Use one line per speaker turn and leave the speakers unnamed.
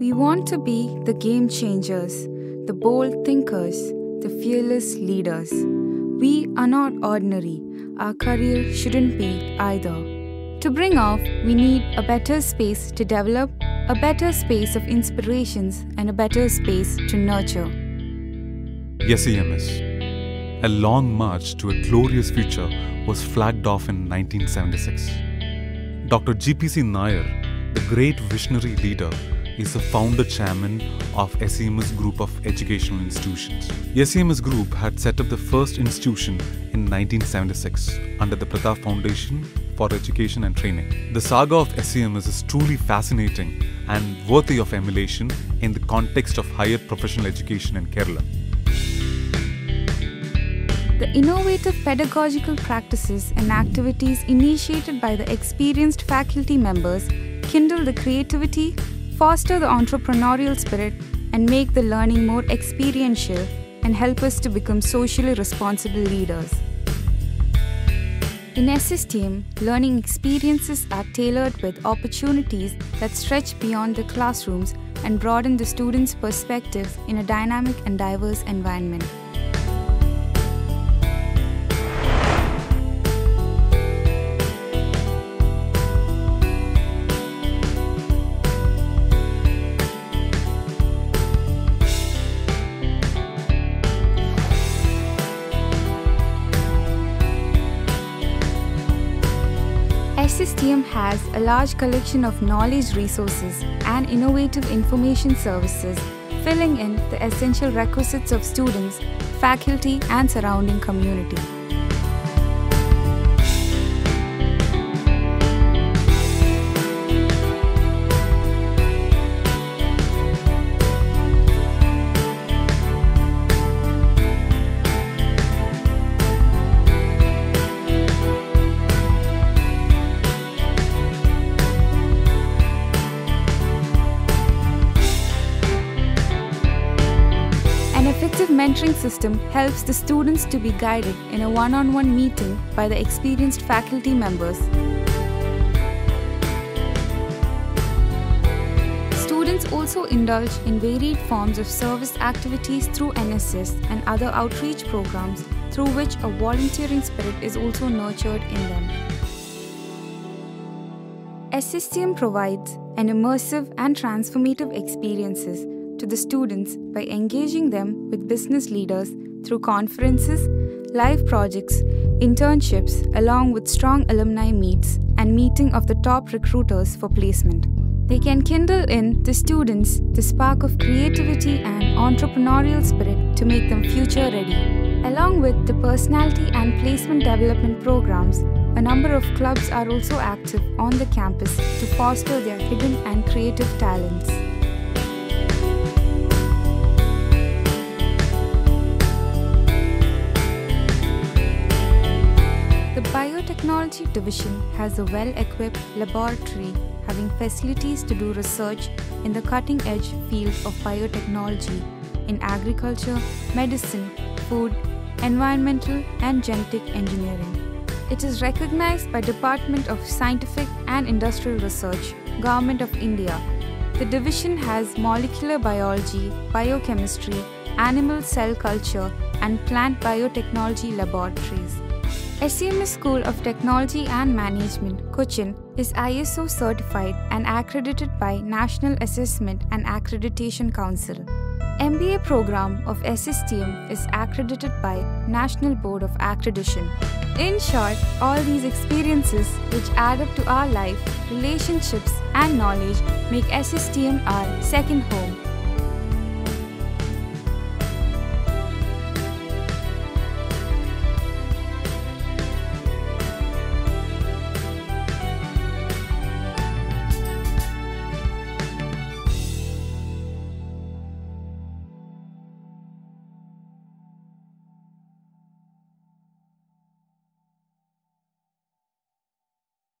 We want to be the game changers, the bold thinkers, the fearless leaders. We are not ordinary. Our career shouldn't be either. To bring off, we need a better space to develop, a better space of inspirations, and a better space to nurture.
SCMS. A long march to a glorious future was flagged off in 1976. Dr. GPC Nair, the great visionary leader, is the founder chairman of SCMS Group of Educational Institutions. SCMS Group had set up the first institution in 1976 under the Pratap Foundation for Education and Training. The saga of SCMS is truly fascinating and worthy of emulation in the context of higher professional education in Kerala.
The innovative pedagogical practices and activities initiated by the experienced faculty members kindle the creativity, foster the entrepreneurial spirit, and make the learning more experiential and help us to become socially responsible leaders. In SSTM, learning experiences are tailored with opportunities that stretch beyond the classrooms and broaden the students' perspectives in a dynamic and diverse environment. SSTM has a large collection of knowledge resources and innovative information services, filling in the essential requisites of students, faculty, and surrounding community. Mentoring system helps the students to be guided in a one on one meeting by the experienced faculty members. Students also indulge in varied forms of service activities through NSS and other outreach programs through which a volunteering spirit is also nurtured in them. SSTM provides an immersive and transformative experiences to the students by engaging them with business leaders through conferences, live projects, internships, along with strong alumni meets and meeting of the top recruiters for placement. They can kindle in the students the spark of creativity and entrepreneurial spirit to make them future ready. Along with the personality and placement development programs, a number of clubs are also active on the campus to foster their hidden and creative talents. Biotechnology Division has a well equipped laboratory having facilities to do research in the cutting edge field of biotechnology in agriculture, medicine, food, environmental, and genetic engineering. It is recognized by Department of Scientific and Industrial Research, Government of India. The division has molecular biology, biochemistry, animal cell culture, and plant biotechnology laboratories. SCMS School of Technology and Management, Cochin, is ISO certified and accredited by National Assessment and Accreditation Council. MBA program of SSTM is accredited by National Board of Accreditation. In short, all these experiences which add up to our life, relationships and knowledge make SSTM our second home